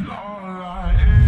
All I am.